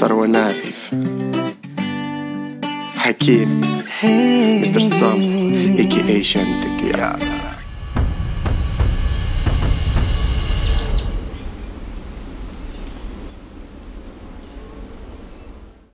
ثروة ناريف حكيم مستر سام اي كي اي شنتك يا